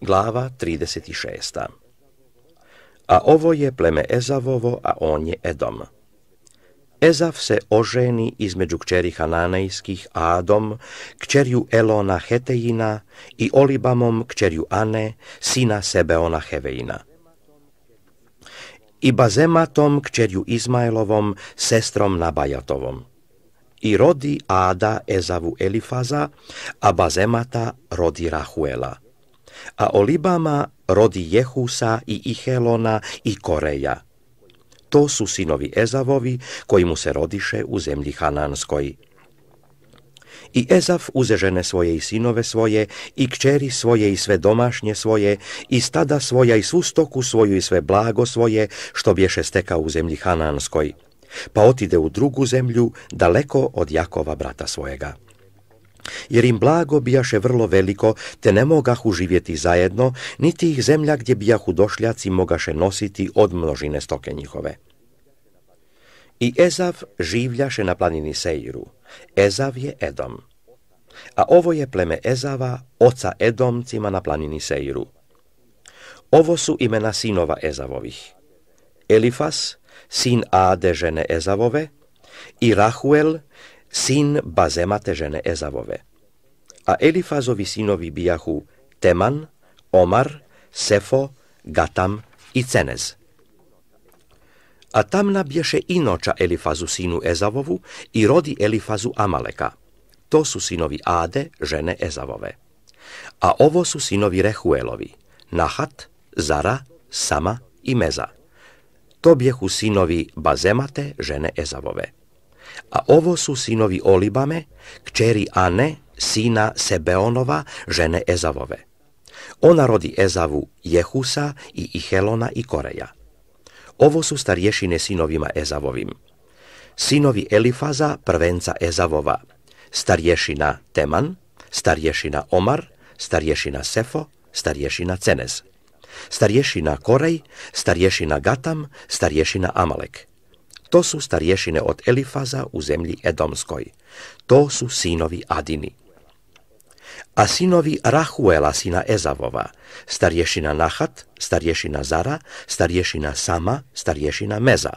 Glava 36. A ovo je pleme Ezavovo, a on je Edom. Ezav se oženi između kćeri Hananejskih Adom, kćerju Elona Hetejina i Olibamom kćerju Ane, sina Sebeona Heveina. I Bazematom kćerju Izmaelovom, sestrom Nabajatovom. I rodi Ada Ezavu Elifaza, a Bazemata rodi Rahuela a Olibama rodi Jehusa i Ihelona i Koreja. To su sinovi Ezavovi koji mu se rodiše u zemlji Hananskoj. I Ezav uze žene svoje i sinove svoje, i kćeri svoje i sve domašnje svoje, i stada svoja i svu stoku svoju i sve blago svoje, što bješe stekao u zemlji Hananskoj. Pa otide u drugu zemlju, daleko od Jakova brata svojega jer im blago bijaše vrlo veliko, te ne mogahu živjeti zajedno, niti ih zemlja gdje bijahu došljaci mogaše nositi od množine stoke njihove. I Ezav življaše na planini Seiru. Ezav je Edom. A ovo je pleme Ezava, oca Edomcima na planini Seiru. Ovo su imena sinova Ezavovih. Elifas, sin Ade žene Ezavove, i Rahuel, sin Bazemate žene Ezavove. A Elifazovi sinovi bijahu Teman, Omar, Sefo, Gatam i Cenez. A Tamna bješe inoča Elifazu sinu Ezavovu i rodi Elifazu Amaleka. To su sinovi Ade, žene Ezavove. A ovo su sinovi Rehuelovi, Nahat, Zara, Sama i Meza. To bjehu sinovi Bazemate, žene Ezavove. A ovo su sinovi Olibame, kćeri Ane, sina Sebeonova, žene Ezavove. Ona rodi Ezavu Jehusa i Ihelona i Koreja. Ovo su starješine sinovima Ezavovim. Sinovi Elifaza, prvenca Ezavova, starješina Teman, starješina Omar, starješina Sefo, starješina Cenez. Starješina Korej, starješina Gatam, starješina Amalek. To su starješine od Elifaza u zemlji Edomskoj. To su sinovi Adini. A sinovi Rahuela, sina Ezavova, starješina Nahat, starješina Zara, starješina Sama, starješina Meza.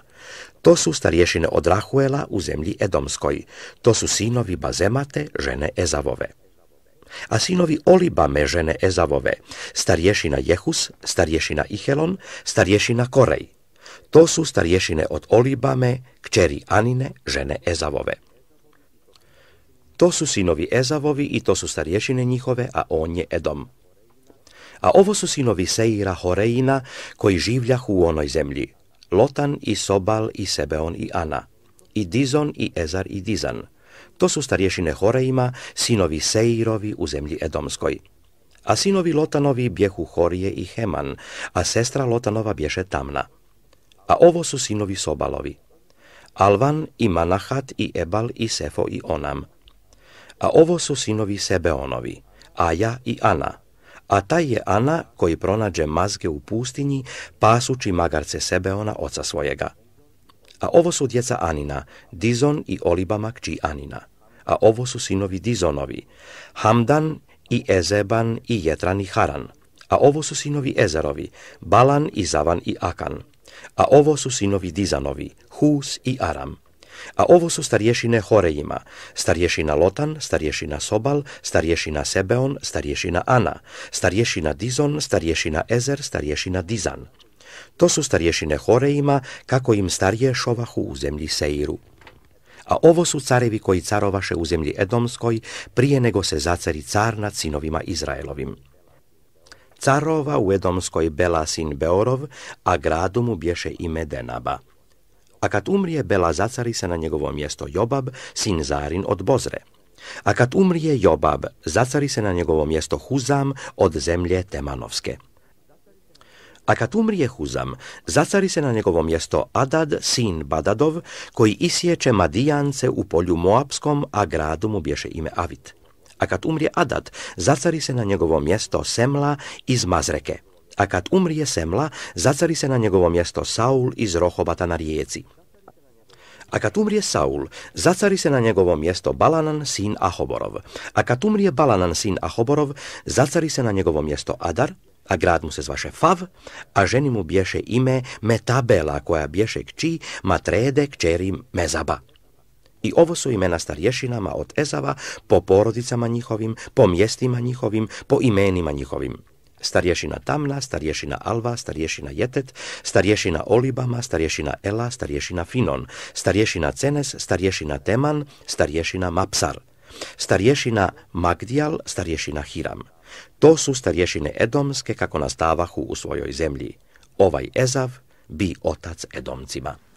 To su starješine od Rahuela u zemlji Edomskoj. To su sinovi Bazemate, žene Ezavove. A sinovi Olibame, žene Ezavove, starješina Jehus, starješina Ihelon, starješina Korej. To su starješine od Olibame, kćeri Anine, žene Ezavove. To su sinovi Ezavovi i to su starješine njihove, a on je Edom. A ovo su sinovi Seira Horeina, koji življahu u onoj zemlji. Lotan i Sobal i Sebeon i Ana. I Dizon i Ezar i Dizan. To su starješine Horeima, sinovi Seirovi u zemlji Edomskoj. A sinovi Lotanovi bjehu Horije i Heman, a sestra Lotanova bješe Tamna. A ovo su sinovi Sobalovi. Alvan i Manahat i Ebal i Sefo i Onam. A ovo su sinovi Sebeonovi, Aja i Ana. A taj je Ana koji pronađe mazge u pustinji, pasući magarce Sebeona oca svojega. A ovo su djeca Anina, Dizon i Olibama kći Anina. A ovo su sinovi Dizonovi, Hamdan i Ezeban i Jetran i Haran. A ovo su sinovi Ezerovi, Balan i Zavan i Akan. A ovo su sinovi Dizanovi, Hus i Aram. A ovo su starješine Horejima, starješina Lotan, starješina Sobal, starješina Sebeon, starješina Ana, starješina Dizon, starješina Ezer, starješina Dizan. To su starješine Horejima, kako im starije šovahu u zemlji Seiru. A ovo su carevi koji carovaše u zemlji Edomskoj, prije nego se zacari car nad sinovima Izraelovim carova u Edomskoj Bela sin Beorov, a gradu mu bješe ime Denaba. A kad umrije Bela zacari se na njegovo mjesto Jobab, sin Zarin od Bozre. A kad umrije Jobab, zacari se na njegovo mjesto Huzam od zemlje Temanovske. A kad umrije Huzam, zacari se na njegovo mjesto Adad, sin Badadov, koji isječe Madijance u polju Moapskom, a gradu mu bješe ime Avit a kad umrije Adad, zacari se na njegovo mjesto Semla iz Mazreke. A kad umrije Semla, zacari se na njegovo mjesto Saul iz Rohobata na rijeci. A kad umrije Saul, zacari se na njegovo mjesto Balanan, sin Ahoborov. A kad umrije Balanan, sin Ahoborov, zacari se na njegovo mjesto Adar, a grad mu se zvaše Fav, a ženi mu bješe ime Metabela, koja bješe kći Matrede kćeri Mezaba. I ovo su imena starješinama od Ezava po porodicama njihovim, po mjestima njihovim, po imenima njihovim. Starješina Tamna, starješina Alva, starješina Jetet, starješina Olibama, starješina Ela, starješina Finon, starješina Cenes, starješina Teman, starješina Mapsar, starješina Magdijal, starješina Hiram. To su starješine Edomske kako nastavahu u svojoj zemlji. Ovaj Ezav bi otac Edomcima.